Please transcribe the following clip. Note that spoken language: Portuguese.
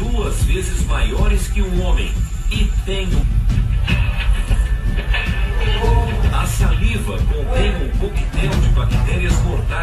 duas vezes maiores que um homem. E tem a saliva contém um coquetel de bactérias mortais